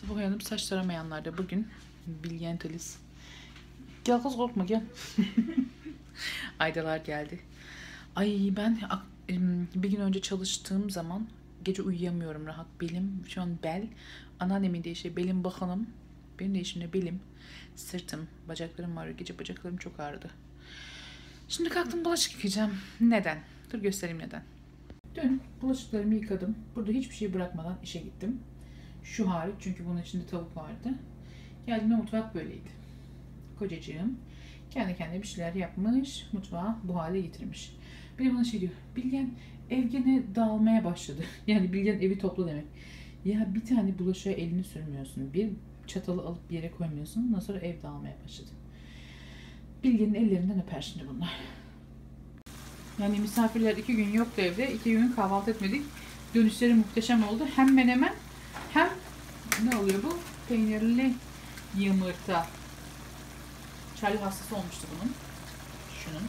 Sabah uyanıp saç taramayanlar da bugün Bilgen Talis. Gel kız korkma gel. Aydalar geldi. Ay ben bir gün önce çalıştığım zaman gece uyuyamıyorum rahat. Belim şu an bel. Anneannemin deyişi belim bakanım. Benim deyişimle belim. Sırtım, bacaklarım ağrıyor. Gece bacaklarım çok ağrıdı. Şimdi kalktım bulaşık yıkayacağım. Neden? Dur göstereyim neden. Dün bulaşıklarımı yıkadım. Burada hiçbir şey bırakmadan işe gittim. Şu hariç çünkü bunun içinde tavuk vardı. Geldiğimde mutfak böyleydi. Kocacığım kendi kendine bir şeyler yapmış, mutfağı bu hale getirmiş. Biri bana şey diyor, Bilgen ev gene dağılmaya başladı. Yani Bilgen evi topla demek. Ya bir tane bulaşığa elini sürmüyorsun, bir çatalı alıp bir yere koymuyorsun, ondan sonra ev dağılmaya başladı. Bilge'nin ellerinden öper şimdi bunlar. Yani misafirler iki gün yoktu evde, iki gün kahvaltı etmedik. Dönüşleri muhteşem oldu. Hem menemen hem ne oluyor bu? Peynirli yumurta. Charlie hastası olmuştu bunun. Şunun.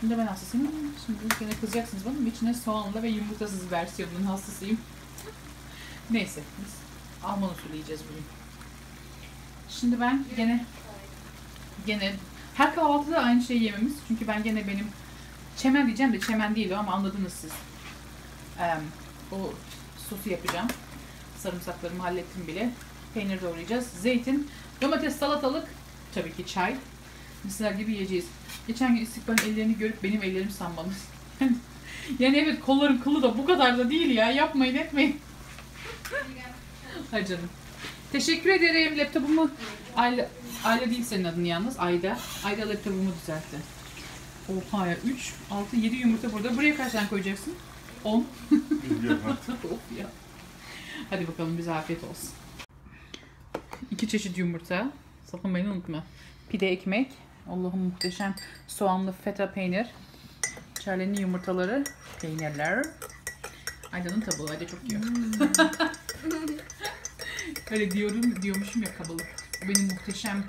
Şunu da ben hastasıyım. Şimdi yine kızacaksınız bana. İçine soğanlı ve yumurtasız versiyonunun hastasıyım. Neyse. Biz Alman usulü yiyeceğiz bugün. Şimdi ben gene gene her kahvaltıda aynı şeyi yememiz. Çünkü ben gene benim çemen diyeceğim de çemen değil o ama anladınız siz. Em, o sosu yapacağım. Sarımsaklarımı hallettim bile. Peynir doğrayacağız. Zeytin, domates, salatalık, tabii ki çay. Misler gibi yiyeceğiz. Geçen gün istikbalin ellerini görüp benim ellerim sanmanız. yani evet kollarım kılı da bu kadar da değil ya. Yapmayın etmeyin. Hay canım. Teşekkür ederim. Laptopumu Ayla, Ayla değil senin adın yalnız. Ayda. Ayda laptopumu düzeltti. Oha ya. 3, 6, 7 yumurta burada. Buraya kaç tane koyacaksın? 10. Biliyorum ha. of ya. Hadi bakalım bize afiyet olsun. İki çeşit yumurta. Sakın beni unutma. Pide ekmek. Allah'ım muhteşem soğanlı feta peynir. Charlie'nin yumurtaları. Peynirler. Aydan'ın tabağı. Ayda çok yiyor. Öyle diyorum, diyormuşum ya kabalık. Benim muhteşem...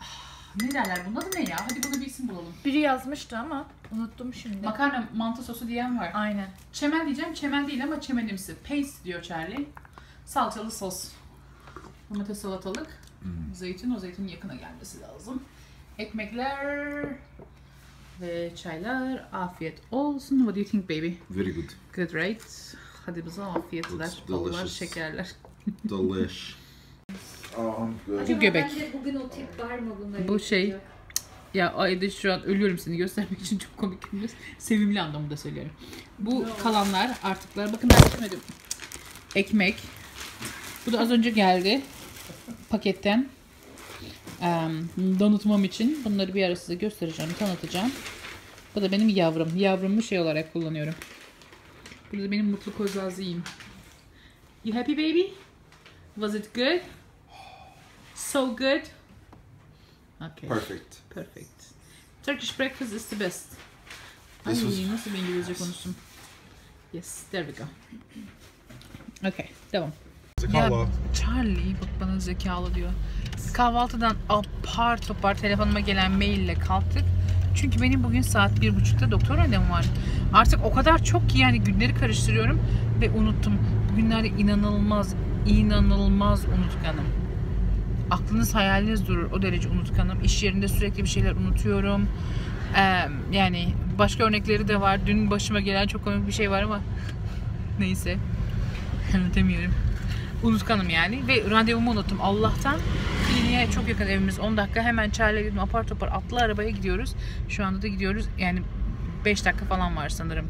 Ah, Ne derler bunun adı ne ya? Hadi buna bir isim bulalım. Biri yazmıştı ama unuttum şimdi. Makarna mantı sosu diyen var. Aynen. Çemen diyeceğim. Çemen değil ama çemenimsi. Paste diyor Charlie. Salçalı sos. Domates salatalık. Zeytin. O zeytin yakına gelmesi lazım. Ekmekler ve çaylar. Afiyet olsun. What do you think baby? Very good. Good right? Hadi bize afiyetler. Delicious. şekerler. Delish. Oh, good. Acaba- göbek. bende bugün o tip var mı bunları Bu şey- yapacak? Ya Ayda şu an ölüyorum seni göstermek için çok komik. Sevimli anlamında söylüyorum. Bu kalanlar artıklar. Bakın ben getirmedim. Ekmek. Bu da az önce geldi. Paketten. Em, donutmam için. Bunları bir ara size göstereceğim, tanıtacağım. Bu da benim yavrum. Yavrumu şey olarak kullanıyorum. Burada benim mutlu kozaziyim. You happy baby? Was it good? So good? Okay. Perfect. Perfect. Turkish breakfast is the best. Ay This was- nasıl bir İngilizce konuştum. Yes, there we go. Okay, devam. Zekalı. Charlie bak bana zekalı diyor. Kahvaltıdan apar topar telefonuma gelen maille kalktık. Çünkü benim bugün saat bir buçukta doktor randevum var. Artık o kadar çok ki yani günleri karıştırıyorum ve unuttum. Bugünlerde inanılmaz, inanılmaz unutkanım. Aklınız hayaliniz durur. O derece unutkanım. İş yerinde sürekli bir şeyler unutuyorum. Ee, yani başka örnekleri de var. Dün başıma gelen çok komik bir şey var ama neyse. Anlatamıyorum. Unutkanım yani ve randevumu unuttum. Allah'tan kliniğe çok yakın evimiz 10 dakika. Hemen Charlie dedim apar topar atlı arabaya gidiyoruz. Şu anda da gidiyoruz. Yani 5 dakika falan var sanırım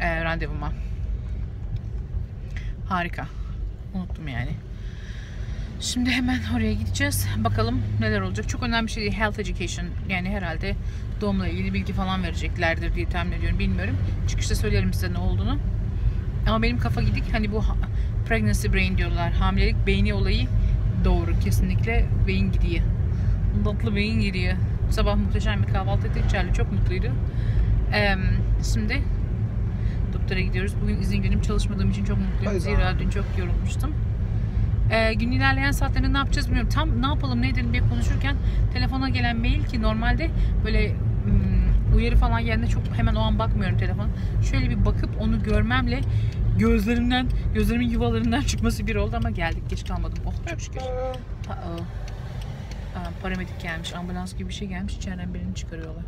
e, randevuma. Harika. Unuttum yani. Şimdi hemen oraya gideceğiz. Bakalım neler olacak. Çok önemli bir şey değil. Health education. Yani herhalde doğumla ilgili bilgi falan vereceklerdir diye tahmin ediyorum. Bilmiyorum. Çıkışta söylerim size ne olduğunu. Ama benim kafa gidik. Hani bu pregnancy brain diyorlar. Hamilelik beyni olayı doğru. Kesinlikle beyin gidiyor. Tatlı beyin gidiyor. Sabah muhteşem bir kahvaltı ettik. Charlie çok mutluydu. Eee, şimdi doktora gidiyoruz. Bugün izin günüm çalışmadığım için çok mutluyum. Hayda. Zira dün çok yorulmuştum. Ee, gün ilerleyen saatlerinde ne yapacağız bilmiyorum. Tam ne yapalım ne edelim diye konuşurken telefona gelen mail ki normalde böyle hmm, uyarı falan yerine çok hemen o an bakmıyorum telefona. Şöyle bir bakıp onu görmemle gözlerimden, gözlerimin yuvalarından çıkması bir oldu ama geldik. Geç kalmadım. Oh çok şükür. Aa, Aa, paramedik gelmiş. Ambulans gibi bir şey gelmiş. İçeriden birini çıkarıyorlar.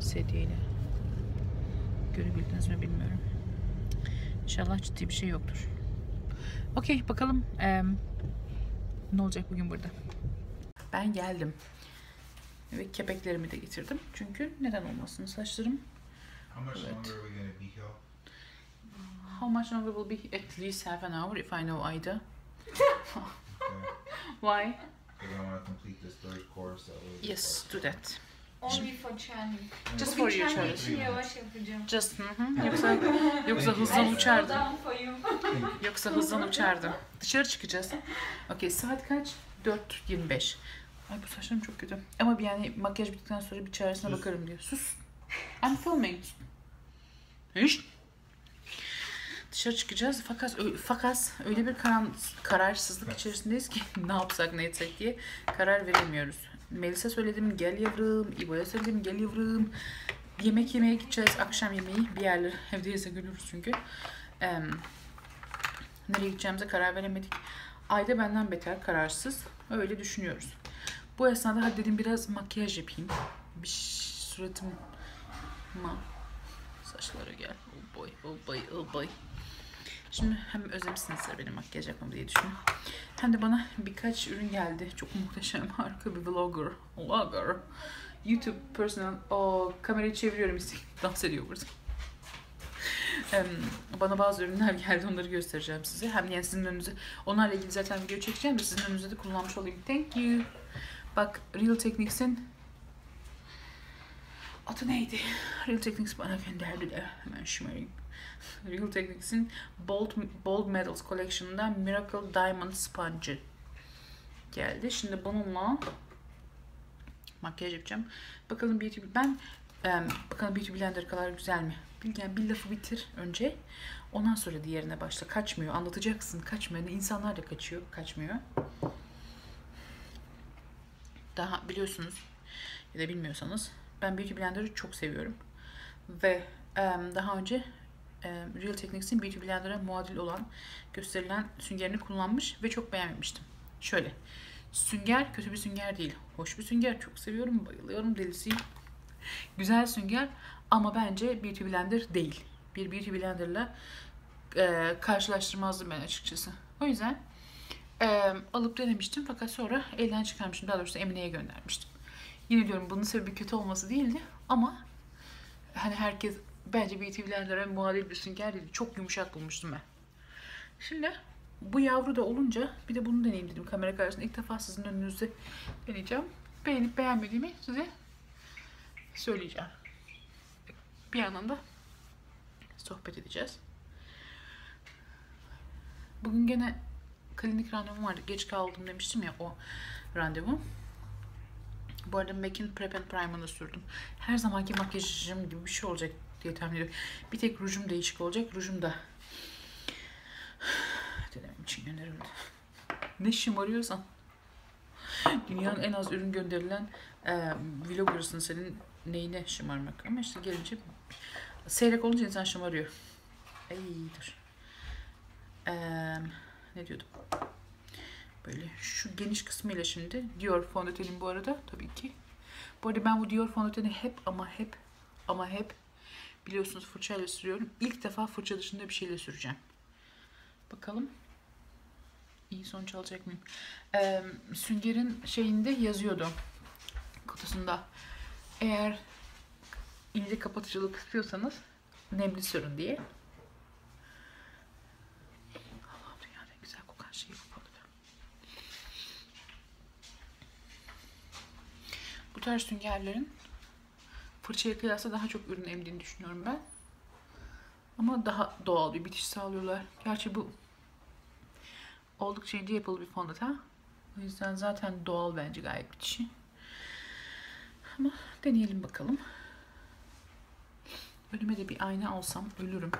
Sedyeyle. Görebildiniz mi bilmiyorum. İnşallah ciddi bir şey yoktur. Okey bakalım em, ne olacak bugün burada. Ben geldim. Ve kepeklerimi de getirdim. Çünkü neden olmasın saçlarım. How much Evet. longer are we gonna be here? How much longer will be? At least half an hour if I know Aida. Why? Because I want to complete this third course. That way. Yes, do that. Only for challenge. Just Bugün for you Charlie. için yavaş yapacağım. Just hı hı. Yoksa yoksa hızdan uçardım. Down for you. Yoksa hızdan uçardım. Dışarı çıkacağız. Okey saat kaç? 4.25. Ay bu saçlarım çok kötü. Ama bir yani makyaj bittikten sonra bir çaresine Sus. bakarım diyor. Sus. I'm filming. Hiç. Dışarı çıkacağız fakat ö- fakat öyle bir karan, kararsızlık içerisindeyiz ki ne yapsak ne etsek diye karar veremiyoruz. Melis'e söyledim gel yavrum, İbo'ya söyledim gel yavrum. Yemek yemeye gideceğiz akşam yemeği bir yerler evdeyiz görürüz çünkü. Em, nereye gideceğimize karar veremedik. Ayda benden beter kararsız. Öyle düşünüyoruz. Bu esnada hadi dedim biraz makyaj yapayım. Bir ş- suratıma saçlara gel. Oh boy, oh boy, oh boy. Şimdi hem özlemişsinizdir benim makyaj yapmamı diye düşünüyorum. Hem de bana birkaç ürün geldi. Çok muhteşem, harika bir vlogger. Vlogger. YouTube personal. O kamerayı çeviriyorum. Dans ediyor burada. Bana bazı ürünler geldi onları göstereceğim size. Hem yani sizin önünüze onlarla ilgili zaten video çekeceğim de sizin önünüze de kullanmış olayım. Thank you. Bak Real Techniques'in adı neydi? Real Techniques bana gönderdi de hemen şımarayım. Real Techniques'in Bold, Bold Metals Collection'dan Miracle Diamond Sponge geldi. Şimdi bununla makyaj yapacağım. Bakalım Beauty ben em, bakalım Beauty Blender kadar güzel mi? Bilgen bir lafı bitir önce. Ondan sonra diğerine başla. Kaçmıyor. Anlatacaksın. Kaçmıyor. İnsanlar da kaçıyor. Kaçmıyor. Daha biliyorsunuz ya da bilmiyorsanız ben Beauty Blender'ı çok seviyorum. Ve em, daha önce Real Techniques'in Beauty Blender'a muadil olan gösterilen süngerini kullanmış ve çok beğenmemiştim. Şöyle. Sünger kötü bir sünger değil. Hoş bir sünger. Çok seviyorum. Bayılıyorum. Delisiyim. Güzel sünger ama bence Beauty Blender değil. Bir Beauty Blender'la e, karşılaştırmazdım ben açıkçası. O yüzden e, alıp denemiştim fakat sonra elden çıkarmıştım. Daha doğrusu Emine'ye göndermiştim. Yine diyorum bunun sebebi kötü olması değildi ama hani herkes bence Blender'a muadil bir sünger değil. Çok yumuşak bulmuştum ben. Şimdi bu yavru da olunca bir de bunu deneyeyim dedim kamera karşısında. ilk defa sizin önünüzde deneyeceğim. Beğenip beğenmediğimi size söyleyeceğim. Bir yandan da sohbet edeceğiz. Bugün gene klinik randevum vardı. Geç kaldım demiştim ya o randevu. Bu arada MAC'in Prep and Primer'ını sürdüm. Her zamanki makyajım gibi bir şey olacak diye tahmin ediyorum. Bir tek rujum değişik olacak. Rujum da denemem için gönderildi. Ne şımarıyorsan. Dünyanın en az ürün gönderilen e, vlogger'ısın senin neyine şımarmak. Ama işte gelince seyrek olunca insan şımarıyor. Ay dur. Eee, ne diyordum? Böyle şu geniş kısmıyla şimdi Dior fondötenim bu arada tabii ki. Bu arada ben bu Dior fondöteni hep ama hep ama hep biliyorsunuz fırçayla sürüyorum. İlk defa fırça dışında bir şeyle süreceğim. Bakalım iyi sonuç alacak mıyım? Eee, süngerin şeyinde yazıyordu kutusunda. Eğer ince kapatıcılık istiyorsanız nemli sürün diye. Allah'ım dünyanın en güzel kokan şeyi bu. Bu tarz süngerlerin fırçaya kıyasla daha çok ürün emdiğini düşünüyorum ben. Ama daha doğal bir bitiş sağlıyorlar. Gerçi bu oldukça ince yapılı bir fondöten. O yüzden zaten doğal bence gayet bitişi. Ama deneyelim bakalım. Önüme de bir ayna alsam ölürüm.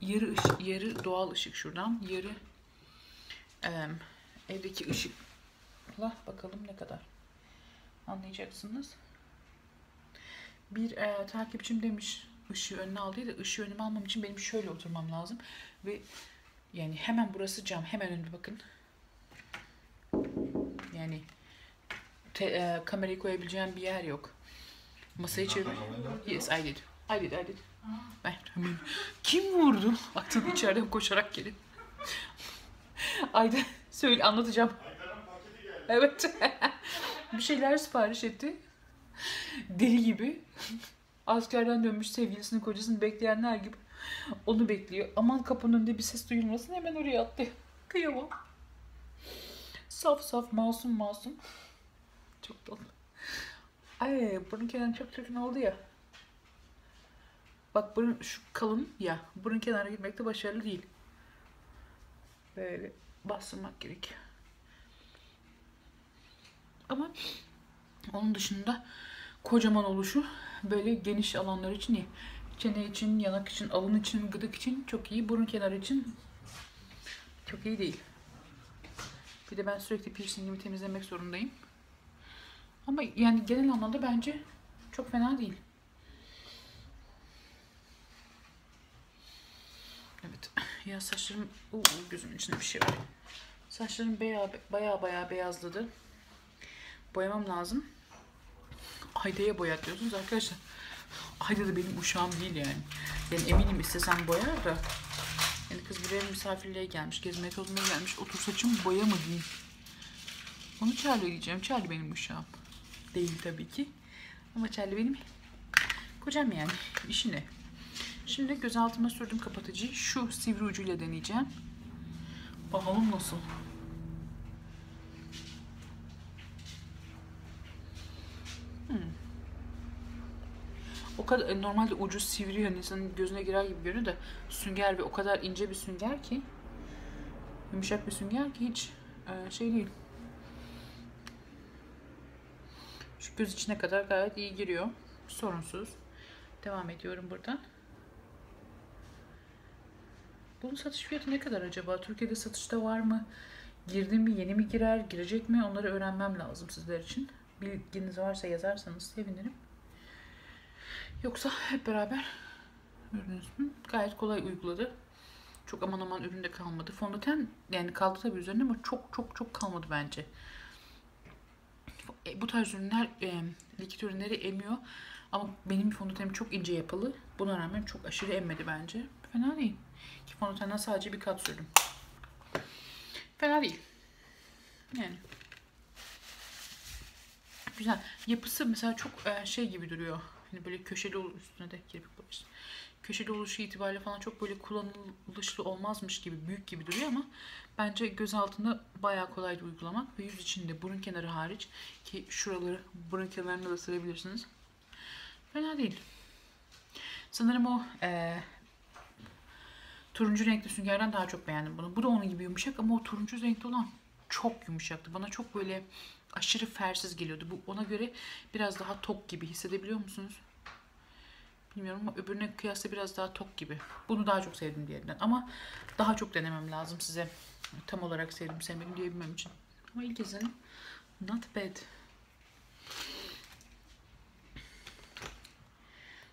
Yarı ışık, yarı doğal ışık şuradan, yarı em, evdeki ışıkla bakalım ne kadar anlayacaksınız. Bir e, takipçim demiş ışığı önüne aldı da ışığı önüme almam için benim şöyle oturmam lazım. Ve yani hemen burası cam. Hemen önüme bakın. Yani te, e, kamerayı koyabileceğim bir yer yok. Masayı çevir. Yes, I did. I did, I did. Ben, hemen- kim vurdu? Baktım içeriden koşarak gelin. Ayda söyle anlatacağım. Evet. bir şeyler sipariş etti. Deli gibi. Askerden dönmüş sevgilisini kocasını bekleyenler gibi. Onu bekliyor. Aman kapının önünde bir ses duyulmasın hemen oraya attı. Kıyamam. Saf saf masum masum. Çok tatlı. Ay burun kenarı çok çirkin oldu ya. Bak burun şu kalın ya. Burun kenarına gitmekte başarılı değil. Böyle bastırmak gerek. Ama onun dışında kocaman oluşu böyle geniş alanlar için iyi. Çene için, yanak için, alın için, gıdık için çok iyi. Burun kenarı için çok iyi değil. Bir de ben sürekli piercingimi temizlemek zorundayım. Ama yani genel anlamda bence çok fena değil. Evet. Ya saçlarım... Oo, gözümün içinde bir şey var. Saçlarım baya baya baya beyazladı. Boyamam lazım. Ayda'ya boyat diyorsunuz arkadaşlar. Ayda da benim uşağım değil yani. Yani eminim istesem boyar da. Yani kız buraya misafirliğe gelmiş, gezmeye tozmaya gelmiş. Otur saçımı boya mı diyeyim. Onu Charlie diyeceğim. Charlie benim uşağım. Değil tabii ki. Ama Charlie benim kocam yani. İşi ne? Şimdi göz altıma sürdüm kapatıcıyı. Şu sivri ucuyla deneyeceğim. Bakalım nasıl. Hmm. O kadar e, normalde ucu sivri hani insanın gözüne girer gibi görünüyor da sünger ve o kadar ince bir sünger ki yumuşak bir sünger ki hiç e, şey değil. Şu göz içine kadar gayet iyi giriyor. Sorunsuz. Devam ediyorum buradan. Bunun satış fiyatı ne kadar acaba? Türkiye'de satışta var mı? Girdi mi? Yeni mi girer? Girecek mi? Onları öğrenmem lazım sizler için. Bilginiz varsa yazarsanız sevinirim. Yoksa hep beraber gördünüz mü? Gayet kolay uyguladı. Çok aman aman üründe kalmadı. Fondöten yani kaldı tabii üzerinde ama çok çok çok kalmadı bence. E, bu tarz ürünler e, likit ürünleri emiyor. Ama benim fondötenim çok ince yapılı. Buna rağmen çok aşırı emmedi bence. Fena değil. Ki fondötenden sadece bir kat sürdüm. Fena değil. Yani. Güzel. Yapısı mesela çok e, şey gibi duruyor. Hani böyle köşeli ol üstüne de kirpik boyası. Köşeli oluşu itibariyle falan çok böyle kullanılışlı olmazmış gibi büyük gibi duruyor ama bence göz altında bayağı kolay uygulamak ve yüz içinde burun kenarı hariç ki şuraları burun kenarına da sürebilirsiniz. Fena değil. Sanırım o e, turuncu renkli süngerden daha çok beğendim bunu. Bu da onun gibi yumuşak ama o turuncu renkli olan çok yumuşaktı. Bana çok böyle aşırı fersiz geliyordu. Bu ona göre biraz daha tok gibi hissedebiliyor musunuz? Bilmiyorum ama öbürüne kıyasla biraz daha tok gibi. Bunu daha çok sevdim diğerinden. Ama daha çok denemem lazım size. Tam olarak sevdim sevmedim diyebilmem için. Ama ilk izlenim not bad.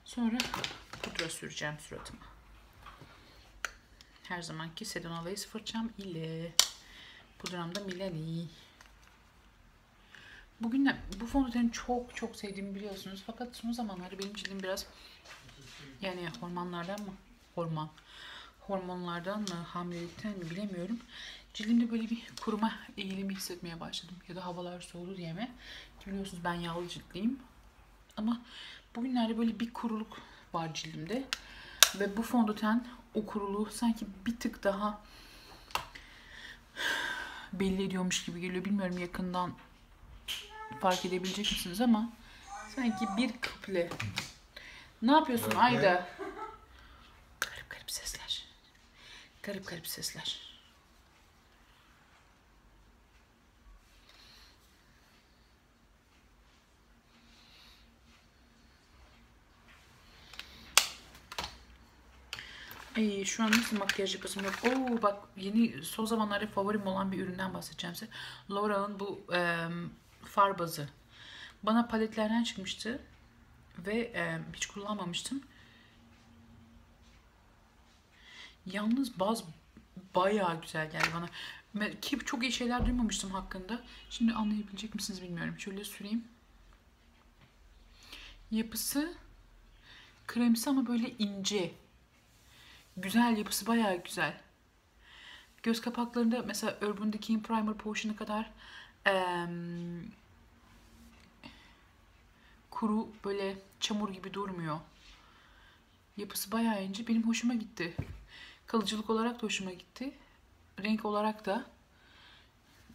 Sonra pudra süreceğim suratıma. Her zamanki Sedona Lace fırçam ile pudram da Milani. Bugün de bu fondöteni çok çok sevdiğimi biliyorsunuz. Fakat son zamanlarda benim cildim biraz yani hormonlardan mı? Hormon. Hormonlardan mı? Hamilelikten mi? Bilemiyorum. Cildimde böyle bir kuruma eğilimi hissetmeye başladım. Ya da havalar soğudu diye mi? Biliyorsunuz ben yağlı ciltliyim. Ama bugünlerde böyle bir kuruluk var cildimde. Ve bu fondöten o kuruluğu sanki bir tık daha belli ediyormuş gibi geliyor. Bilmiyorum yakından fark edebilecek misiniz ama sanki bir kıple. Ne yapıyorsun Okay. Ayda? Garip garip sesler. Garip garip sesler. Ay, şu an nasıl makyaj yapasım yok. Oo bak yeni son zamanlarda favorim olan bir üründen bahsedeceğim size. L'Oreal'ın bu e, far bazı. Bana paletlerden çıkmıştı ve e, hiç kullanmamıştım. Yalnız baz bayağı güzel geldi bana. Ki çok iyi şeyler duymamıştım hakkında. Şimdi anlayabilecek misiniz bilmiyorum. Şöyle süreyim. Yapısı kremsi ama böyle ince. Güzel yapısı bayağı güzel. Göz kapaklarında mesela Urban Decay'in Primer Potion'u kadar em, kuru böyle çamur gibi durmuyor. Yapısı bayağı ince. Benim hoşuma gitti. Kalıcılık olarak da hoşuma gitti. Renk olarak da.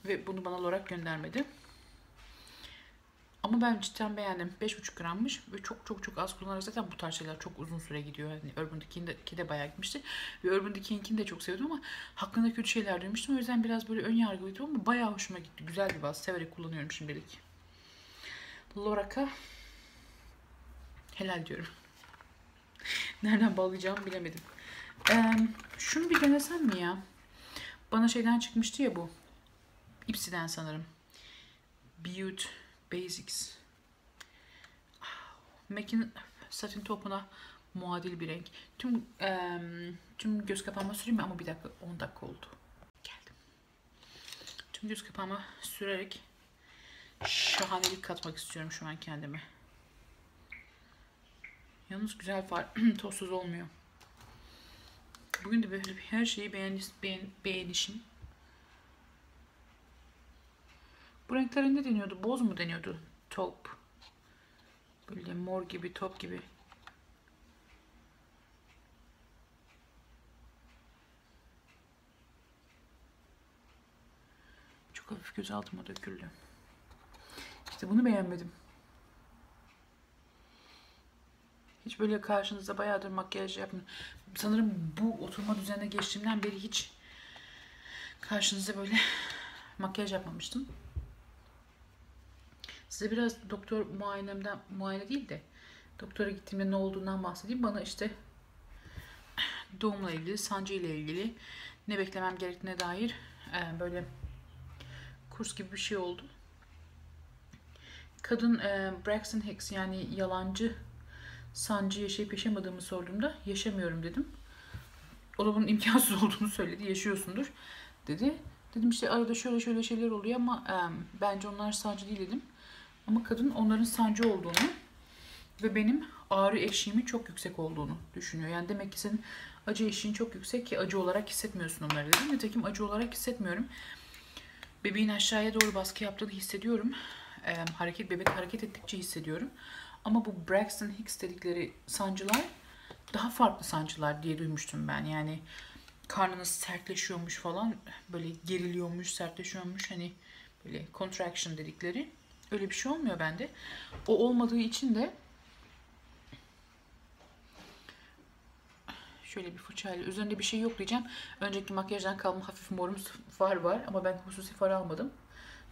Ve bunu bana olarak göndermedi. Ama ben cidden beğendim. 5,5 grammış ve çok çok çok az kullanarak zaten bu tarz şeyler çok uzun süre gidiyor. Yani Urban Decay'inki de bayağı gitmişti. Ve Urban Decay'inkini de çok sevdim ama hakkında kötü şeyler duymuştum. O yüzden biraz böyle ön yargılıydım ama bayağı hoşuma gitti. Güzel bir baz. Severek kullanıyorum şimdilik. Loraca helal diyorum. Nereden bağlayacağımı bilemedim. Ee, şunu bir denesem mi ya? Bana şeyden çıkmıştı ya bu. Ipsi'den sanırım. Beauty Basics. MAC'in satin topuna muadil bir renk. Tüm em, tüm göz kapağıma süreyim? Ama bir dakika 10 dakika oldu. Geldim. Tüm göz kapağıma sürerek şahanelik katmak istiyorum şu an kendime. Yalnız güzel far tozsuz olmuyor. Bugün de böyle her şeyi beğen, beğen, beğenişim. Bu renklere ne deniyordu? Boz mu deniyordu? Top. Böyle mor gibi, top gibi. Çok hafif göz altıma döküldü. İşte bunu beğenmedim. Hiç böyle karşınızda bayağıdır makyaj yapmıyorum. Sanırım bu oturma düzenine geçtiğimden beri hiç karşınızda böyle makyaj yapmamıştım. Size biraz doktor muayenemden, muayene değil de doktora gittiğimde ne olduğundan bahsedeyim. Bana işte doğumla ilgili, sancı ile ilgili ne beklemem gerektiğine dair e, böyle kurs gibi bir şey oldu. Kadın e, Braxton Hicks yani yalancı sancı yaşayıp yaşamadığımı sorduğumda yaşamıyorum dedim. O da bunun imkansız olduğunu söyledi. Yaşıyorsundur dedi. Dedim işte arada şöyle şöyle şeyler oluyor ama e, bence onlar sancı değil dedim. Ama kadın onların sancı olduğunu ve benim ağrı eşiğimin çok yüksek olduğunu düşünüyor. Yani demek ki senin acı eşiğin çok yüksek ki acı olarak hissetmiyorsun onları dedim. Nitekim acı olarak hissetmiyorum. Bebeğin aşağıya doğru baskı yaptığını hissediyorum. Ee, hareket Bebek hareket ettikçe hissediyorum. Ama bu Braxton Hicks dedikleri sancılar daha farklı sancılar diye duymuştum ben. Yani karnınız sertleşiyormuş falan. Böyle geriliyormuş, sertleşiyormuş. Hani böyle contraction dedikleri. Öyle bir şey olmuyor bende. O olmadığı için de şöyle bir fırçayla üzerinde bir şey yok diyeceğim. Önceki makyajdan kalma hafif morumuz far var ama ben hususi far almadım.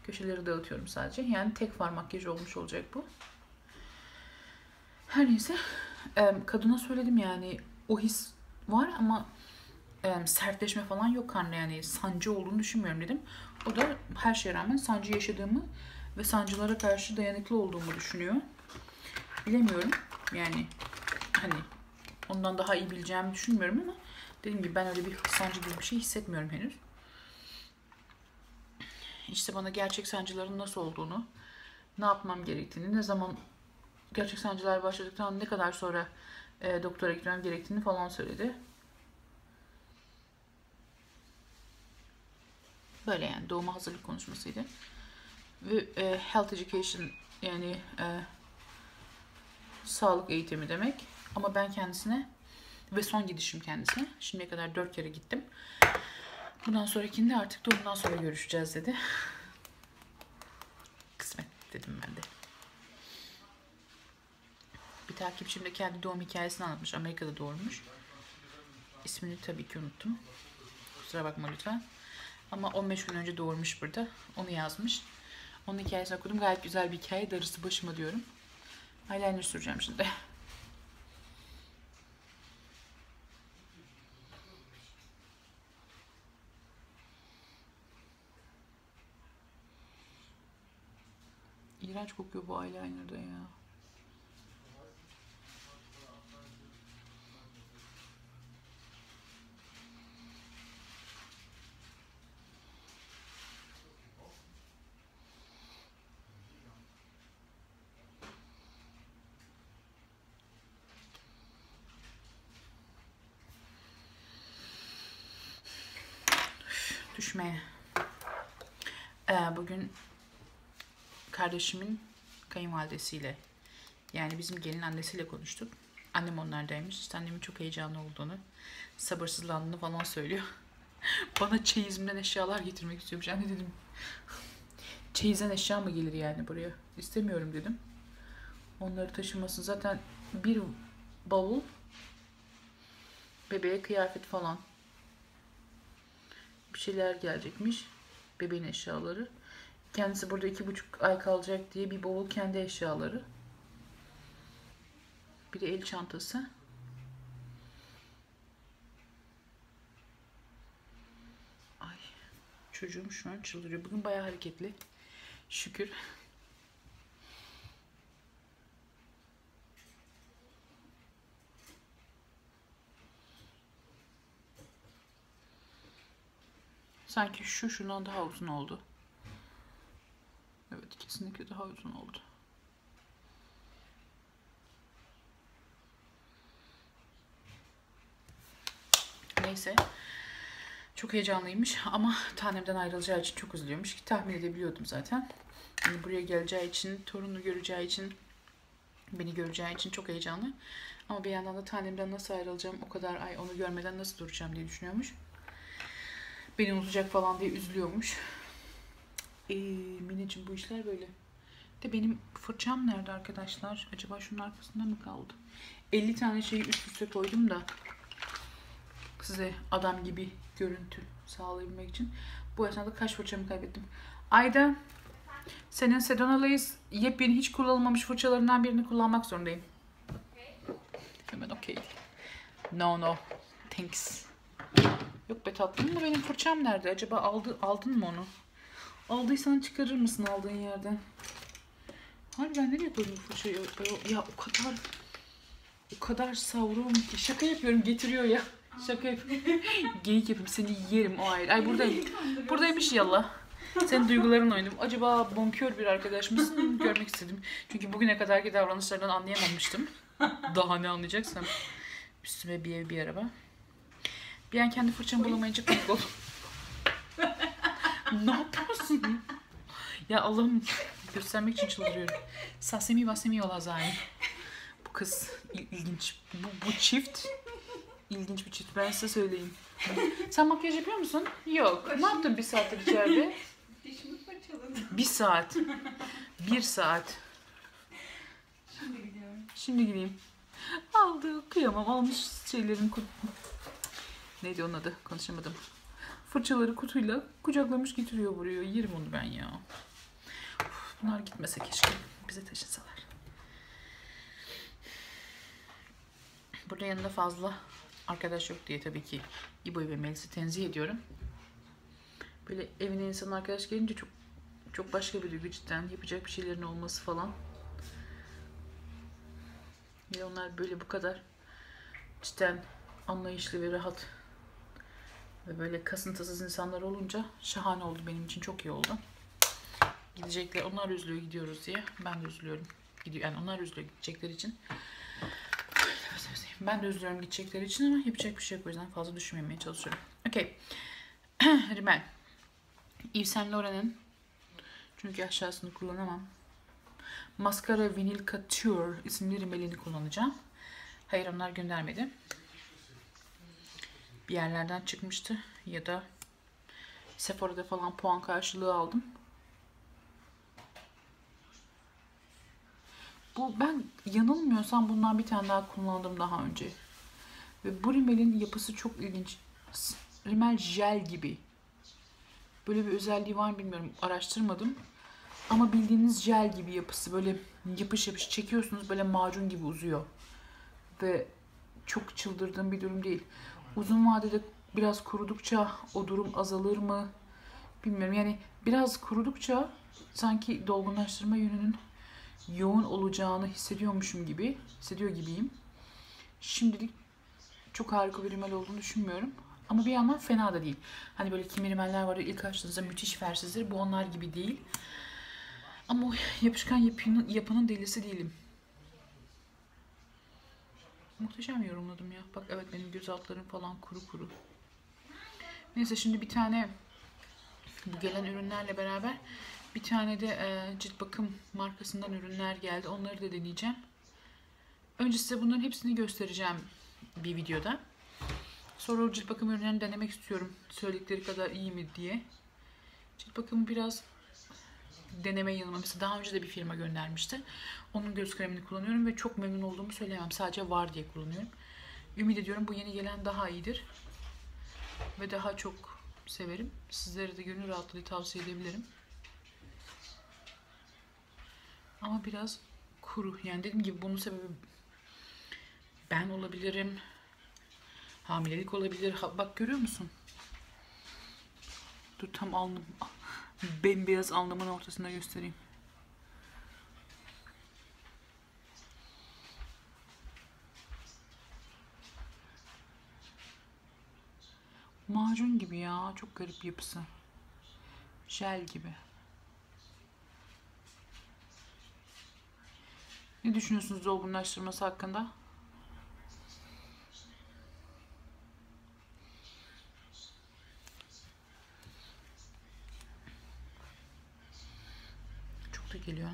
Köşeleri dağıtıyorum sadece. Yani tek far makyaj olmuş olacak bu. Her neyse kadına söyledim yani o his var ama sertleşme falan yok karnı yani sancı olduğunu düşünmüyorum dedim. O da her şeye rağmen sancı yaşadığımı ve sancılara karşı dayanıklı olduğumu düşünüyor. Bilemiyorum. Yani hani ondan daha iyi bileceğimi düşünmüyorum ama dediğim gibi ben öyle bir sancı gibi bir şey hissetmiyorum henüz. İşte bana gerçek sancıların nasıl olduğunu, ne yapmam gerektiğini, ne zaman gerçek sancılar başladıktan ne kadar sonra e, doktora gitmem gerektiğini falan söyledi. Böyle yani doğuma hazırlık konuşmasıydı ve e, health education yani e, sağlık eğitimi demek. Ama ben kendisine ve son gidişim kendisine. Şimdiye kadar dört kere gittim. Bundan sonrakinde artık doğumdan sonra görüşeceğiz dedi. Kısmet dedim ben de. Bir takipçim de kendi doğum hikayesini anlatmış. Amerika'da doğurmuş. İsmini tabii ki unuttum. Kusura bakma lütfen. Ama 15 gün önce doğurmuş burada. Onu yazmış. Onun hikayesini okudum. Gayet güzel bir hikaye. Darısı başıma diyorum. Eyeliner süreceğim şimdi. İğrenç kokuyor bu eyeliner'da ya. Düşmeye. Ee, bugün kardeşimin kayınvalidesiyle yani bizim gelin annesiyle konuştuk. Annem onlardaymış. İşte annemin çok heyecanlı olduğunu, sabırsızlandığını falan söylüyor. Bana çeyizimden eşyalar getirmek istiyormuş. Anne dedim, çeyizden eşya mı gelir yani buraya? İstemiyorum dedim. Onları taşımasın. Zaten bir bavul bebeğe kıyafet falan bir şeyler gelecekmiş. Bebeğin eşyaları. Kendisi burada iki buçuk ay kalacak diye bir bavul kendi eşyaları. Bir de el çantası. Ay çocuğum şu an çıldırıyor. Bugün bayağı hareketli. Şükür. Sanki şu şundan daha uzun oldu. Evet kesinlikle daha uzun oldu. Neyse. Çok heyecanlıymış ama tanemden ayrılacağı için çok üzülüyormuş ki tahmin edebiliyordum zaten. Yani buraya geleceği için, torununu göreceği için, beni göreceği için çok heyecanlı. Ama bir yandan da tanemden nasıl ayrılacağım, o kadar ay onu görmeden nasıl duracağım diye düşünüyormuş. Beni unutacak falan diye üzülüyormuş. Ee, Mineciğim bu işler böyle. De benim fırçam nerede arkadaşlar? Acaba şunun arkasında mı kaldı? 50 tane şeyi üst üste koydum da size adam gibi görüntü sağlayabilmek için. Bu esnada kaş fırçamı kaybettim. Ayda senin Sedonala'yız yepyeni hiç kullanılmamış fırçalarından birini kullanmak zorundayım. Hemen okey. No no. Thanks. Yok be tatlım da benim fırçam nerede? Acaba aldı, aldın mı onu? Aldıysan çıkarır mısın aldığın yerden? Hayır ben nereye koydum fırçayı? Ya o kadar o kadar savruğum ki. Şaka yapıyorum getiriyor ya. Şaka yapıyorum. Geyik yapayım seni yerim o ayrı. Ay buradayım. Buradaymış yallah. Senin duyguların oynadım. Acaba bonkör bir arkadaş mısın? Görmek istedim. Çünkü bugüne kadarki davranışlarından anlayamamıştım. Daha ne anlayacaksam. Üstüme bir ev bir araba. Bir an kendi fırçamı bulamayınca panik oldum. ne yapıyorsun? Ya Allah'ım göstermek için çıldırıyorum. Sasemi vasemi yola zaten. Bu kız il- ilginç. Bu, bu çift ilginç bir çift. Ben size söyleyeyim. Sen makyaj yapıyor musun? Yok. Ne yaptın bir saattir içeride? Dişimi fırçaladım. Bir saat. Bir saat. Şimdi gidiyorum. Şimdi gideyim. Aldı. Kıyamam. Almış şeylerin kut... Neydi onun adı? Konuşamadım. Fırçaları kutuyla kucaklamış getiriyor buraya. Yerim onu ben ya. Bunlar gitmese keşke. Bize taşısalar. Burada yanında fazla arkadaş yok diye tabii ki İbo'yu ve Melis'i tenzih ediyorum. Böyle evine insan arkadaş gelince çok çok başka bir duygu cidden. Yapacak bir şeylerin olması falan. Ve onlar böyle bu kadar cidden anlayışlı ve rahat ve böyle kasıntısız insanlar olunca şahane oldu benim için çok iyi oldu. Gidecekler onlar üzülüyor gidiyoruz diye ben de üzülüyorum. Gidiyor yani onlar üzülüyor gidecekleri için. Ben de üzülüyorum gidecekleri için ama yapacak bir şey yok o yüzden fazla düşünmemeye çalışıyorum. Okey. Rimel. Yves Saint Laurent'in çünkü aşağısını kullanamam. Mascara Vinyl Couture isimli rimelini kullanacağım. Hayır onlar göndermedi. Bir yerlerden çıkmıştı ya da Sephora'da falan puan karşılığı aldım. Bu ben yanılmıyorsam bundan bir tane daha kullandım daha önce. Ve bu rimelin yapısı çok ilginç. Rimel jel gibi. Böyle bir özelliği var mı bilmiyorum. Araştırmadım. Ama bildiğiniz jel gibi yapısı. Böyle yapış yapış çekiyorsunuz böyle macun gibi uzuyor. Ve çok çıldırdığım bir durum değil. Uzun vadede biraz kurudukça o durum azalır mı? Bilmiyorum. Yani biraz kurudukça sanki dolgunlaştırma yönünün yoğun olacağını hissediyormuşum gibi, hissediyor gibiyim. Şimdilik çok harika bir rimel olduğunu düşünmüyorum. Ama bir yandan fena da değil. Hani böyle kimi rimeller var ilk açtığınızda müthiş fersizdir. Bu onlar gibi değil. Ama yapışkan yapının, yapının delisi değilim. Muhteşem yorumladım ya. Bak evet benim göz altlarım falan kuru kuru. Neyse şimdi bir tane Bu gelen ürünlerle beraber bir tane de e, cilt bakım markasından ürünler geldi. Onları da deneyeceğim. Önce size bunların hepsini göstereceğim bir videoda. Sonra cilt bakım ürünlerini denemek istiyorum. Söyledikleri kadar iyi mi diye. Cilt bakımı biraz deneme yanıma. Mesela daha önce de bir firma göndermişti. Onun göz kremini kullanıyorum ve çok memnun olduğumu söyleyemem. Sadece var diye kullanıyorum. Ümit ediyorum bu yeni gelen daha iyidir. Ve daha çok severim. Sizlere de gönül rahatlığı tavsiye edebilirim. Ama biraz kuru. Yani dediğim gibi bunun sebebi ben olabilirim. Hamilelik olabilir. Ha, bak görüyor musun? Dur tam alnım. Bembeyaz alnımın ortasında göstereyim. Macun gibi ya. Çok garip yapısı. Jel gibi. Ne düşünüyorsunuz dolgunlaştırması hakkında? Çok da geliyor.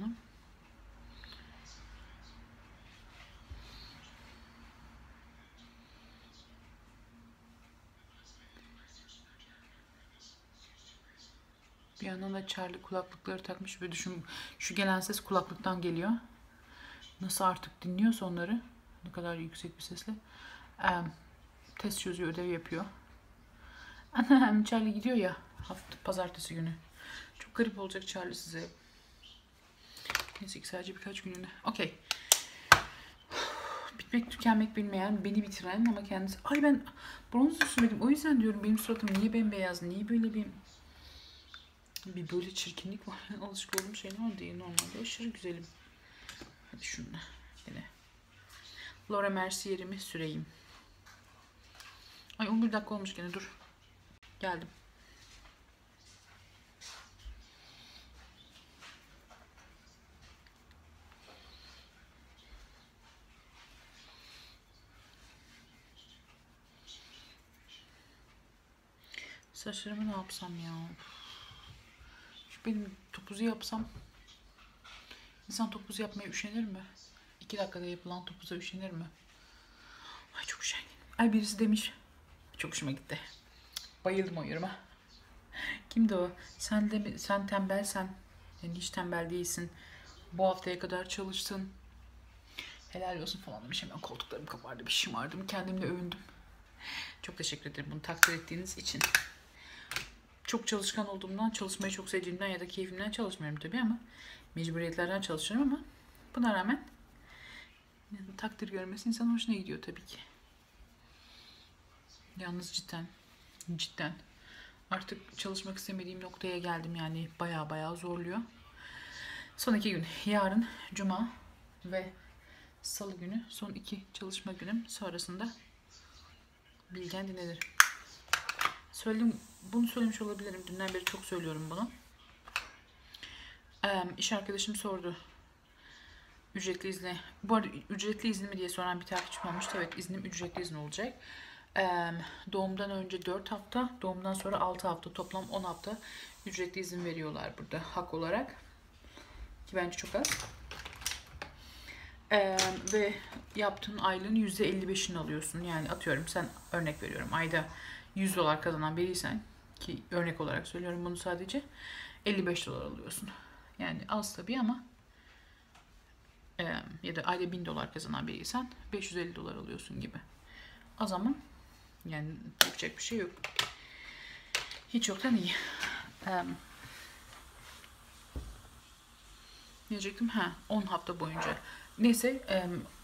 Bir yandan da Charlie kulaklıkları takmış ve düşün şu gelen ses kulaklıktan geliyor. Nasıl artık dinliyorsa onları ne kadar yüksek bir sesle em, test çözüyor, ödev yapıyor. Annem Charlie gidiyor ya hafta pazartesi günü. Çok garip olacak Charlie size. Neyse ki sadece birkaç günlüğüne. Okey. Bitmek tükenmek bilmeyen, beni bitiren ama kendisi... Ay ben bronz sürmedim. O yüzden diyorum benim suratım niye bembeyaz, niye böyle bir... Bir böyle çirkinlik var. Alışık olduğum şey ne değil normalde. Aşırı güzelim. Hadi şununla. Yine. Laura Mercier'imi süreyim. Ay 11 dakika olmuş gene dur. Geldim. Saçlarımı ne yapsam ya? Şu benim topuzu yapsam. İnsan topuzu yapmaya üşenir mi? İki dakikada yapılan topuza üşenir mi? Ay çok üşendim. Ay birisi demiş. Çok hoşuma gitti. Bayıldım o yoruma. Kimdi o? Sen de sen tembelsen. Yani hiç tembel değilsin. Bu haftaya kadar çalıştın. Helal olsun falan demiş. Hemen koltuklarım kabardı. Bir şımardım. Kendimle övündüm. Çok teşekkür ederim bunu takdir ettiğiniz için. Çok çalışkan olduğumdan, çalışmayı çok sevdiğimden ya da keyfimden çalışmıyorum tabii ama mecburiyetlerden çalışıyorum ama buna rağmen takdir görmesi insan hoşuna gidiyor tabii ki. Yalnız cidden, cidden artık çalışmak istemediğim noktaya geldim yani baya baya zorluyor. Son iki gün, yarın cuma ve salı günü son iki çalışma günüm sonrasında bilgen dinlenir. Söyledim, bunu söylemiş olabilirim. Dünden beri çok söylüyorum bunu. Ee, iş arkadaşım sordu. Ücretli izne. Bu arada ücretli izin mi diye soran bir takipçim olmuştu. Evet iznim ücretli izin olacak. Ee, doğumdan önce 4 hafta, doğumdan sonra 6 hafta, toplam 10 hafta ücretli izin veriyorlar burada hak olarak. Ki bence çok az. Ee, ve yaptığın aylığın %55'ini alıyorsun. Yani atıyorum sen örnek veriyorum ayda 100 dolar kazanan biriysen ki örnek olarak söylüyorum bunu sadece 55 dolar alıyorsun. Yani az tabii ama e, ya da ayda 1000 dolar kazanan biriysen 550 dolar alıyorsun gibi. Az ama yani yapacak bir şey yok. Hiç yoktan iyi. E, diyecektim? Ha, 10 hafta boyunca. Neyse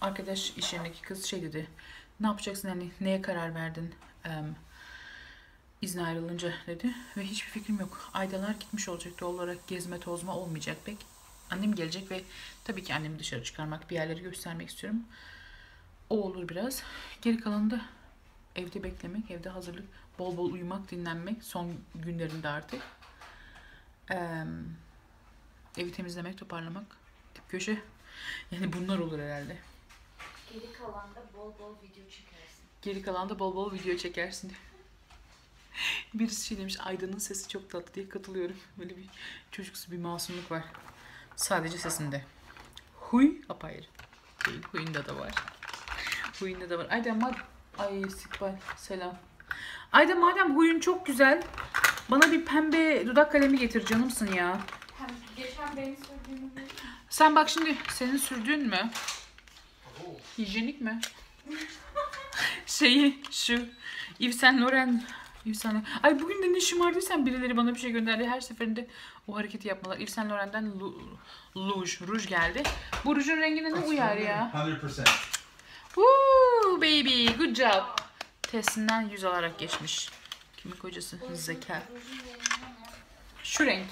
arkadaş iş yerindeki kız şey dedi. Ne yapacaksın hani neye karar verdin? İzne ayrılınca dedi. Ve hiçbir fikrim yok. Aydalar gitmiş olacak doğal olarak gezme tozma olmayacak pek. Annem gelecek ve tabii ki annemi dışarı çıkarmak, bir yerleri göstermek istiyorum. O olur biraz. Geri kalanı da evde beklemek, evde hazırlık, bol bol uyumak, dinlenmek son günlerinde artık. Ee, evi temizlemek, toparlamak, tip köşe. Yani bunlar olur herhalde. Geri kalan da bol bol video çekersin. Geri kalan da bol bol video çekersin. Birisi şey demiş Aydın'ın sesi çok tatlı diye katılıyorum. Böyle bir çocuksu bir masumluk var. Sadece sesinde. Huy apayrı. Değil. Huyunda da var. Huyunda da var. Ayda mad... Ay istikbal. Selam. Ayda madem huyun çok güzel. Bana bir pembe dudak kalemi getir canımsın ya. Geçen benim bir- Sen bak şimdi senin sürdüğün mü? Hijyenik mi? Şeyi şu Yves Saint Laurent Laurent. Ay bugün de ne şımardıysan birileri bana bir şey gönderdi. Her seferinde o hareketi yapmalar. Yves Saint Laurent'ten Lu- Rouge, Rouge geldi. Bu rujun rengine ne uyar ya? 100%. Woo baby good job. Testinden 100 alarak geçmiş. Kimin kocası? Zeka. Şu renk.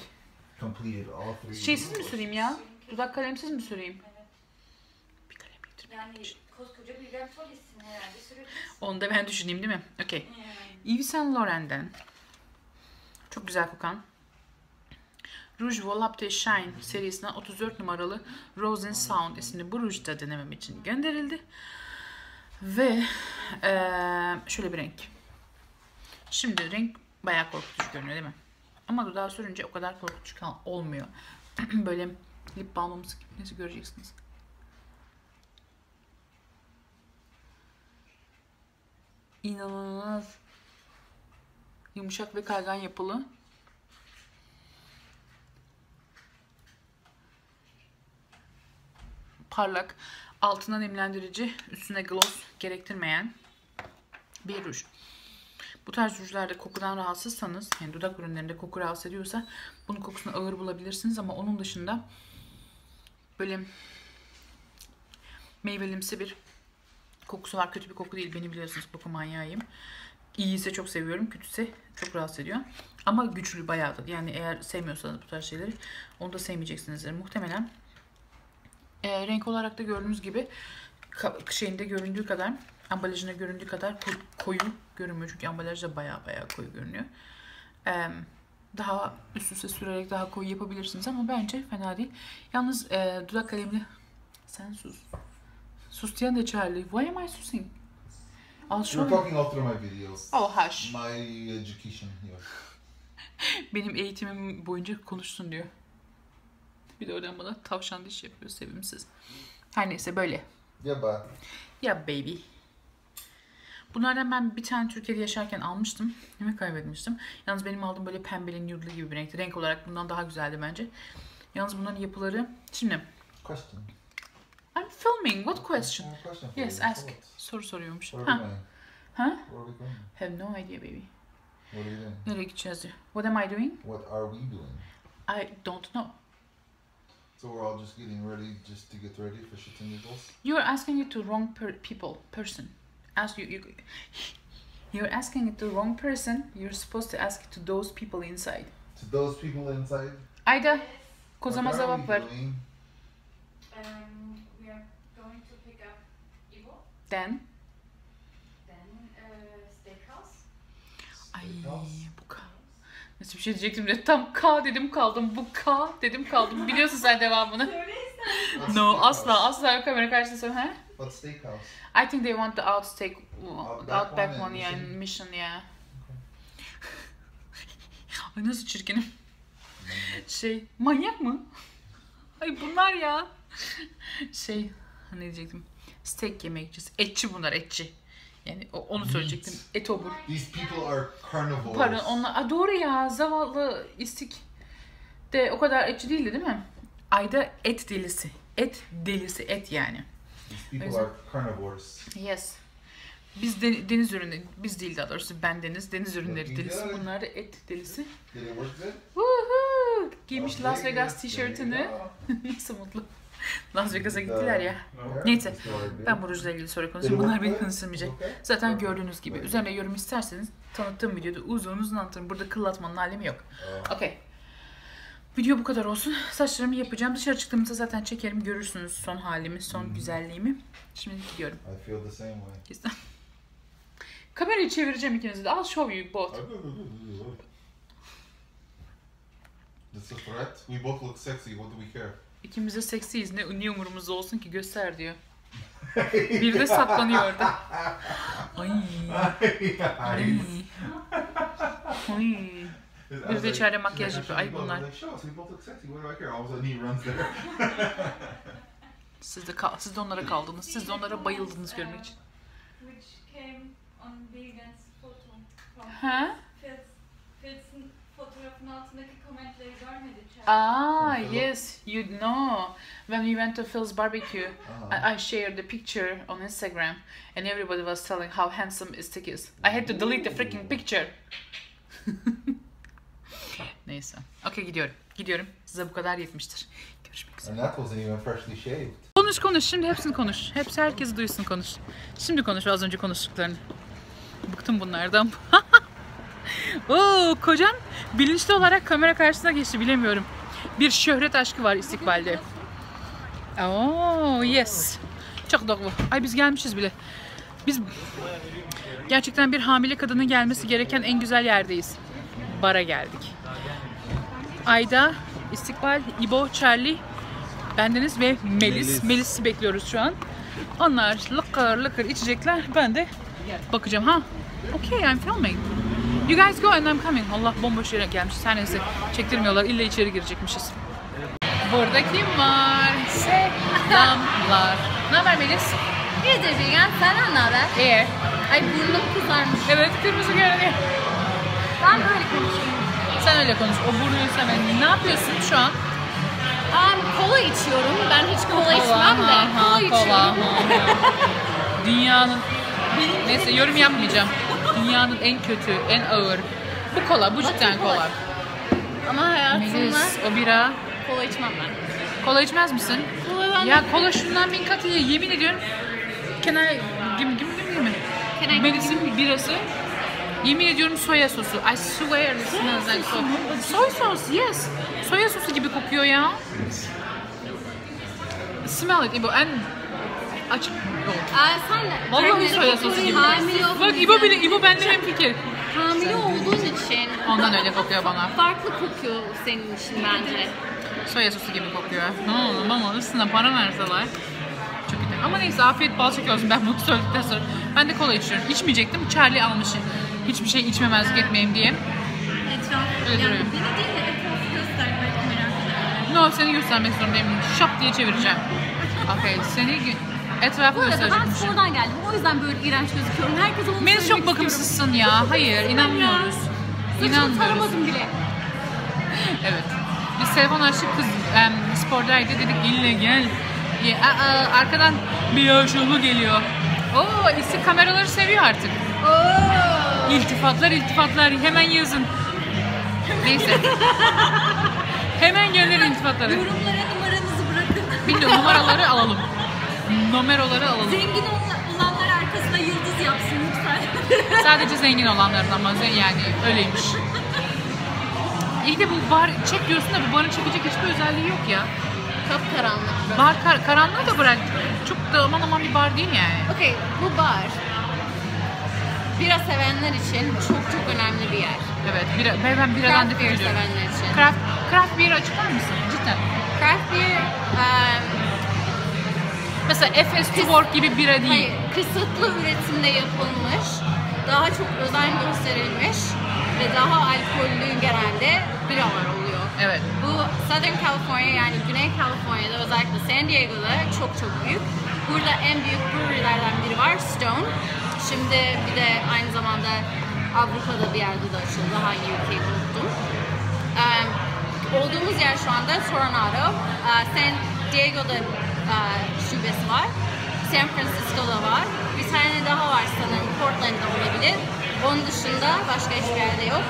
Şeysiz mi süreyim ya? Dudak kalemsiz mi süreyim? Bir kalem getir. Yani koskoca bir rap polissin herhalde sürekli. Onu da ben düşüneyim değil mi? Okey. Yves Saint Laurent'den çok güzel kokan Rouge Volupte Shine serisinden 34 numaralı Rose and Sound isimli bu ruj da denemem için gönderildi. Ve eee, şöyle bir renk. Şimdi renk bayağı korkutucu görünüyor değil mi? Ama dudağa sürünce o kadar korkutucu olmuyor. Böyle lip balmımsı gibi neyse göreceksiniz. İnanılmaz Yumuşak ve kaygan yapılı. Parlak, altına nemlendirici, üstüne gloss gerektirmeyen bir ruj. Bu tarz rujlarda kokudan rahatsızsanız, yani dudak ürünlerinde koku rahatsız ediyorsa bunun kokusunu ağır bulabilirsiniz ama onun dışında böyle meyvelimsi bir kokusu var. Kötü bir koku değil. Beni biliyorsunuz koku manyağıyım. İyiyse çok seviyorum, kötüse çok rahatsız ediyor. Ama güçlü bayağı da. Yani eğer sevmiyorsanız bu tarz şeyleri onu da sevmeyeceksinizdir muhtemelen. Ee, renk olarak da gördüğünüz gibi şeyinde göründüğü kadar, ambalajında göründüğü kadar ko- koyu görünmüyor. Çünkü ambalaj da bayağı bayağı koyu görünüyor. Ee, daha üst üste sürerek daha koyu yapabilirsiniz ama bence fena değil. Yalnız e, dudak kalemli sen sus. Sus diyen de Charlie. Why am I susing? I'll show You're you. talking all through my videos. Oh hush. My education here. Benim eğitimim boyunca konuşsun diyor. Bir de oradan bana tavşan diş yapıyor sevimsiz. Her neyse böyle. Yeah, but Ya baby. Bunlardan ben bir tane Türkiye'de yaşarken almıştım. Ve kaybetmiştim. Yalnız benim aldığım böyle pembeli nude'lı gibi bir renkti. Renk olarak bundan daha güzeldi bence. Yalnız bunların yapıları... Şimdi question. I'm filming. What question? I question Yes, you. ask. What? Soru soruyormuş. Where are Ha, ha? Where are we going? Have no idea baby. What are you doing? Nereye gideceğiz diyor. What am I doing? What are we doing? I don't know. So we're all just getting ready, just to get ready for shits and giggles. You are asking it to wrong per- people, person. Ask you, you, you're asking it to wrong person. You're supposed to ask it to those people inside. To those people inside. Ayda, kozama what are cevap ver. Um, Then uh, steakhouse. Ay bu K. Nasıl bir şey diyecektim de tam K dedim kaldım. Bu K dedim kaldım. Biliyorsun sen devamını. No asla asla kamera karşısında söyle. Ha? What's steakhouse? I think they want the outstake, Outback outback one one, and yeah, mission yeah. Ay nasıl çirkinim. Şey manyak mı? Ay bunlar ya. Şey ne diyecektim? Steak yemekçisi. Etçi bunlar etçi. Yani onu söyleyecektim. Et obur. These people are carnivores. Pardon onlar. Aa, doğru ya zavallı istik de o kadar etçi değildi değil mi? Ayda et delisi. Et delisi et yani. These people are carnivores. Yes. Biz de- deniz ürünü, biz değil daha doğrusu ben deniz, deniz ürünleri delisi. Bunlar da et delisi. Did it work good? Woohoo! Giymiş Las Vegas tişörtünü. Nasıl mutlu. Las Vegas'a gittiler ya. Neyse. Ben bu rujla ilgili soru work Bunlar beni konuşturmayacak. Zaten gördüğünüz gibi. Üzerine yorum isterseniz tanıttığım videoda uzun uzun anlatırım. Burada kıllatmanın alemi yok. Oh. Okey. Video bu kadar olsun. Saçlarımı yapacağım. Dışarı çıktığımızda zaten çekerim. Görürsünüz son halimi, son Hmm. güzelliğimi. Şimdi gidiyorum. I feel the same way. Kamerayı çevireceğim ikinizi de. I'll show you both. Threat. We both look sexy. What do we care? İkimiz de seksiyiz. Ne, niye umurumuzda olsun ki göster diyor. Biri de saklanıyor orada. Ay. Ay. I Bir de içeride makyaj yapıyor. "I Ay bunlar. go." I was like, "Sure, so we both look sexy. What do I care?" All of a sudden he. Siz de, siz de onlara kaldınız. Siz de onlara bayıldınız görmek için. Which Ah, yes, you know. When we went to Phil's barbecue, Uh-huh. I, I shared the picture on Instagram, and everybody was telling how handsome Istik is. I had to delete the freaking picture. Neyse. Okey gidiyorum. Gidiyorum. Size bu kadar yetmiştir. Görüşmek üzere. And that wasn't even freshly shaved. Konuş konuş. Şimdi hepsini konuş. Hepsi herkes duysun konuş. Şimdi konuş az önce konuştuklarını. Bıktım bunlardan. Oo, kocan bilinçli olarak kamera karşısına geçti bilemiyorum. Bir şöhret aşkı var istikbalde. Oo, yes. Çok doğru. Ay biz gelmişiz bile. Biz gerçekten bir hamile kadının gelmesi gereken en güzel yerdeyiz. Bara geldik. Ayda, İstikbal, İbo, Charlie, bendeniz ve Melis. Melis. Melis'i bekliyoruz şu an. Onlar lıkır lıkır içecekler. Ben de bakacağım. Ha, okay I'm filming. You guys go and I'm coming. Allah bomboş yere gelmişiz. Her neyse çektirmiyorlar. İlla içeri girecekmişiz. Burada kim var? Selamlar. Ne haber Melis? İyidir Bilgen, senden ne haber? İyi. Ay burnum kızarmış. Evet kırmızı görünüyor. Ben böyle konuşuyorum. Sen öyle konuş. O burnuyu sevmedin. Ne yapıyorsun şu an? Um, kola içiyorum. Ben hiç kola, içmem de. Kola, ha, içiyorum. kola, ha. Dünyanın Neyse yorum yapmayacağım. Dünyanın en kötü, en ağır. Bu kola, bu cidden kola. Ama hayatımda Melis, o bira. kola içmem ben. Kola içmez misin? Kola ben Ya kola şundan bin kat iyi. Yemin ediyorum. Kenar gibi gibi mi? Can I- Melis'in birası. Yemin ediyorum soya sosu. I swear it smells like soy. Soy sos, yes. Soya sosu gibi kokuyor ya. Smell it İbo. En açık Aa, sen de. Soya sosu gibi. Hamile olduğun Bak İbo bile, İbo bende hem fikir. Hamile olduğun için Ondan öyle kokuyor bana. farklı kokuyor senin için bence. Soya sosu gibi kokuyor. Ne olur ama üstüne para verseler. Çok kötü. Ama neyse afiyet bal şeker olsun. Ben bunu söyledikten sonra. Ben de kola içiyorum. İçmeyecektim. Charlie almış. Hiçbir şey içmemezlik etmeyeyim diye. Etraf, Öyle yani duruyor. beni değil de etrafı göster belki merak ederim. No seni göstermek zorundayım. Şap diye çevireceğim. Okay seni gö- etrafı Bu arada ben spordan geldim. O yüzden böyle iğrenç gözüküyorum. Herkese onu Melis çok bakımsızsın ya. Hayır inanmıyoruz. İnanmıyoruz. taramadım bile. Evet. Biz telefon açtık kız em, spordaydı dedik ille gel. Ya, aa, arkadan bir yaşlı geliyor. Oo, istik kameraları seviyor artık. Oo. İltifatlar iltifatlar hemen yazın. Neyse. hemen gönder iltifatları. Yorumlara numaranızı bırakın. Bilmiyorum numaraları alalım. Numeroları alalım. Zengin olan- olanlar arkasında yıldız yapsın lütfen. Sadece zengin olanların ama yani öyleymiş. İyi de bu bar çek diyorsun da bu barın çekecek hiçbir özelliği yok ya. Kapkaranlık. Bar kar, karanlığı da bırak. Çok da aman aman bir bar değil yani. Okey bu bar bira sevenler için çok çok önemli bir yer. Evet, bira, ben, ben biradan Craft nefret beer ediyorum. sevenler için. Craft, craft beer açıklar mısın? Cidden. Craft beer um, Mesela Efes Tuborg gibi bira değil. hayır, kısıtlı üretimde yapılmış, daha çok özen gösterilmiş ve daha alkollü genelde biralar oluyor. Evet. Bu Southern California yani Güney California'da özellikle San Diego'da çok çok büyük. Burada en büyük brewery'lerden biri var Stone. Şimdi bir de aynı zamanda Avrupa'da bir yerde de açıldı. Hangi ülkeyi unuttum. Um, olduğumuz yer şu anda Toronto. Uh, San Diego'da uh, şubesi var. San Francisco'da var. Bir tane daha var sanırım Portland'da olabilir. Onun dışında başka hiçbir yerde yok.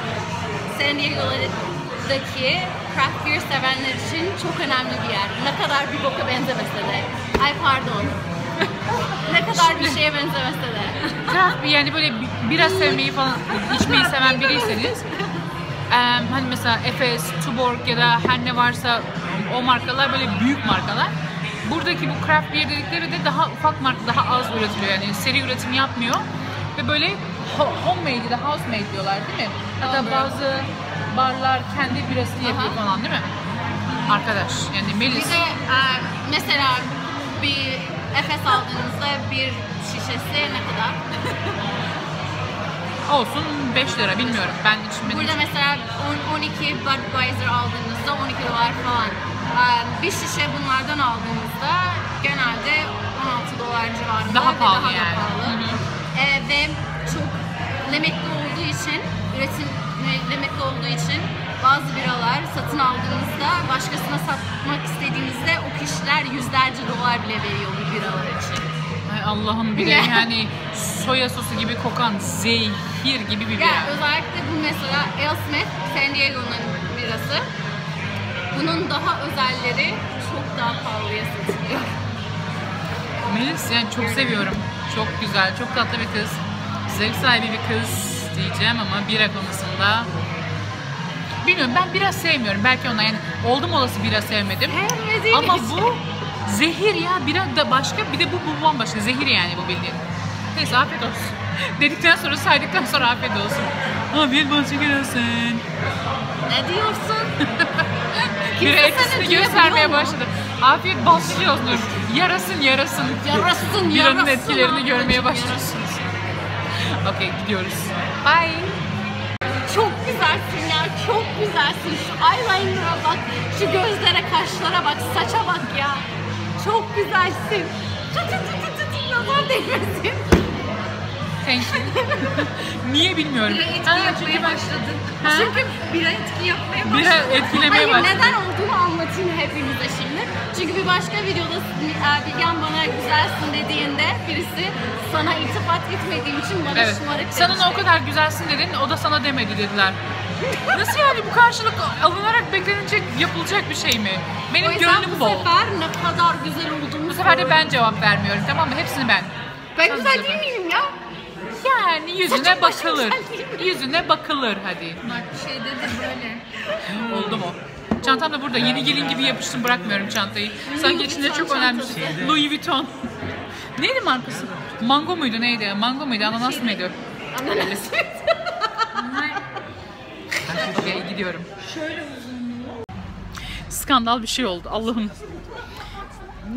San Diego'daki craft beer sevenler için çok önemli bir yer. Ne kadar bir boka benzemese de. Ay pardon. ne kadar bir şeye benzemese de. Craft beer yani böyle bi- bira sevmeyi falan, içmeyi seven biriyseniz hani mesela Efes, Tuborg ya da her ne varsa o markalar böyle büyük markalar. Buradaki bu craft beer dedikleri de daha ufak marka, daha az üretiliyor yani seri üretim yapmıyor. Ve böyle ho- homemade ya da house made diyorlar değil mi? Hatta Homebrew. bazı barlar kendi birasını yapıyor Aha. falan değil mi? Arkadaş yani Bir Melis. de e, mesela bir Efes aldığınızda bir şişesi ne kadar? Olsun 5 lira bilmiyorum. Ben içmedim. Burada mesela 10 12 Budweiser aldığınızda 12 dolar falan. Ee, Bir şişe bunlardan aldığınızda genelde 16 dolar civarında Daha ve pahalı daha da yani. pahalı. Hı hı. Ee, ve çok limitli olduğu için, üretim limitli olduğu için bazı biralar satın aldığınızda başkasına satmak istediğinizde o kişiler yüzlerce dolar bile veriyor bu biralar için. Allah'ım bir de yani soya sosu gibi kokan zehir gibi bir bira. Ya özellikle bu mesela Alesmith, San Diego'nun birası. Bunun daha özelleri Melis yani çok seviyorum. Çok güzel, çok tatlı bir kız. Zevk sahibi bir kız diyeceğim ama bira konusunda bilmiyorum ben bira sevmiyorum. Belki ona yani oldum olası bira sevmedim. Sevmediğim Ama için. bu zehir ya bira da başka bir de bu, bu bambaşka zehir yani bu bildiğin. Neyse afiyet olsun. Dedikten sonra saydıktan sonra afiyet olsun. Afiyet olsun olsun. Ne diyorsun? Etkisini seni göstermeye başladı. Afiyet şişe olsun. Yarasın yarasın. Yarasın, Biranın yarasın etkilerini görmeye başlıyoruz. Okey gidiyoruz. Bye. Çok güzelsin ya, çok güzelsin. Şu eyeliner'a bak, şu gözlere, kaşlara bak, saça bak ya. Çok güzelsin. Tut tut tut tut tut, nazar değmesin. Thank you. Niye bilmiyorum. Bira etki Ha, yapmaya başladın. Ha? Çünkü bira etki yapmaya başladı. Bira etkilemeye Hayır, başladı. neden olduğunu anlatayım hepimize şimdi. Çünkü bir başka videoda e, Bilgen bana güzelsin dediğinde birisi sana iltifat etmediğim için bana Evet. şımarık demişti. ona o kadar güzelsin dedin, o da sana demedi dediler. Nasıl yani bu karşılık alınarak beklenilecek, yapılacak bir şey mi? O Benim yüzden gönlüm bu bol. sefer ne kadar güzel olduğumu Bu sefer de ben cevap vermiyorum tamam mı? Hepsini ben. Ben Sen güzel değil miyim ya? Yani yüzüne bakılır. Yüzüne bakılır hadi. Bak şeyde de böyle. Oldu mu? Çantam da burada. Yeni gelin gibi yapıştım bırakmıyorum çantayı. Sanki içinde çok önemli. çantası. Louis Vuitton. Neydi markası? Mango muydu neydi? Mango muydu? Ananas mıydı? Ananas. Okey gidiyorum. Skandal bir şey oldu Allah'ım.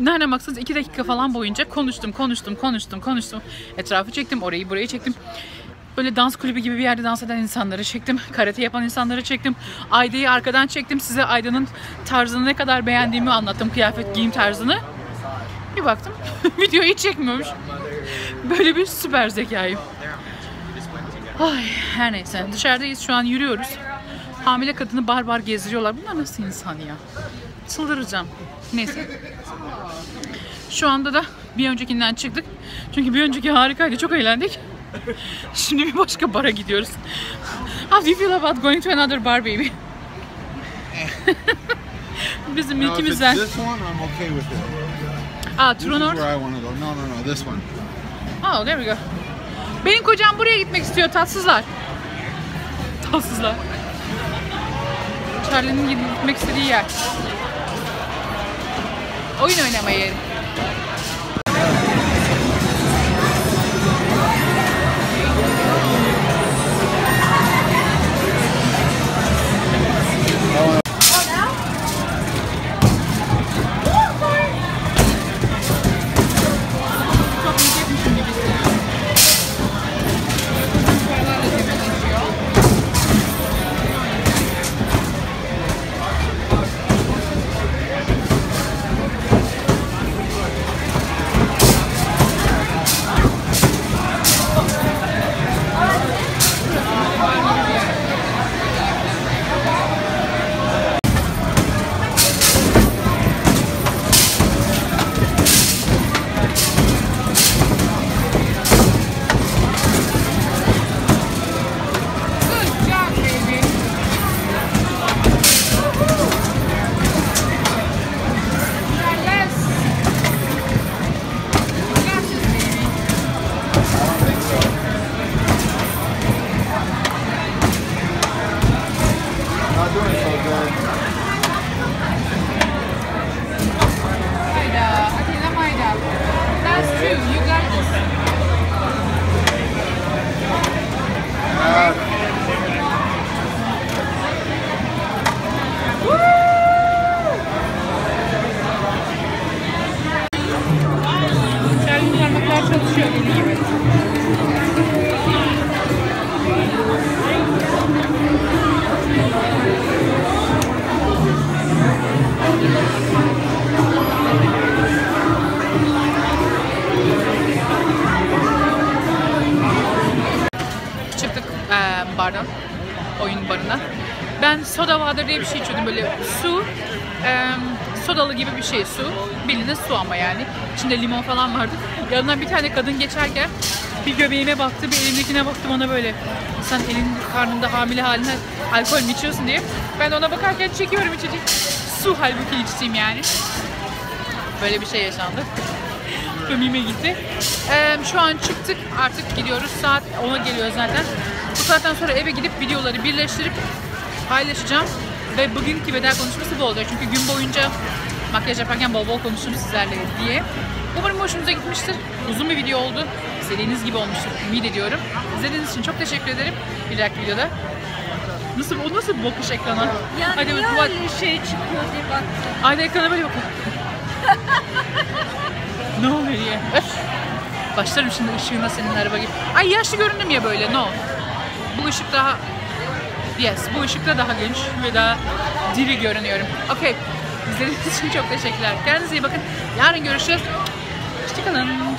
Nereden baksanız iki dakika falan boyunca konuştum, konuştum, konuştum, konuştum. Etrafı çektim, orayı burayı çektim. Böyle dans kulübü gibi bir yerde dans eden insanları çektim. Karate yapan insanları çektim. Ayda'yı arkadan çektim. Size Ayda'nın tarzını ne kadar beğendiğimi anlattım. Kıyafet, giyim tarzını. Bir baktım videoyu hiç çekmiyormuş. Böyle bir süper zekayım. Ay her neyse dışarıdayız şu an yürüyoruz. Hamile kadını bar bar gezdiriyorlar. Bunlar nasıl insan ya? Çıldıracağım. Neyse. Şu anda da bir öncekinden çıktık. Çünkü bir önceki harikaydı. Çok eğlendik. Şimdi bir başka bara gidiyoruz. How do you feel about going to another bar baby? Bizim it's ilkimizden. this one, I'm okay with it. This is Tronor. where I want to go. No, no, no, this one. Oh, there we go. Benim kocam buraya gitmek istiyor tatsızlar. Tatsızlar. Charlie'nin gitmek istediği yer. Uy, no me enamoré. Water diye bir şey içiyordum böyle su e, sodalı gibi bir şey su bildiğiniz su ama yani içinde limon falan vardı yanından bir tane kadın geçerken bir göbeğime baktı bir elimdekine baktı bana böyle sen elin karnında hamile haline alkol mü içiyorsun diye ben ona bakarken çekiyorum içecek su halbuki içtiğim yani böyle bir şey yaşandı Gömüğüme gitti. Ee, şu an çıktık. Artık gidiyoruz. Saat 10'a geliyor zaten. Bu saatten sonra eve gidip videoları birleştirip paylaşacağım. Ve bugünkü veda konuşması bu olacak. Çünkü gün boyunca makyaj yaparken bol bol konuştum sizlerle diye. Umarım hoşunuza gitmiştir. Uzun bir video oldu. İstediğiniz gibi olmuştur. Ümit ediyorum. İzlediğiniz için çok teşekkür ederim. Bir dahaki videoda. Nasıl, o nasıl bir bakış ekrana? Ya Hadi niye bak- öyle şey çıkıyor diye baktım. Aynı ekrana böyle bakın. ne oluyor diye. Başlarım şimdi ışığına senin araba gibi. Ay yaşlı göründüm ya böyle. No. Bu ışık daha... Yes. Bu ışıkta daha genç ve daha diri görünüyorum. Okey. İzlediğiniz için çok teşekkürler. Kendinize iyi bakın. Yarın görüşürüz. Hoşçakalın.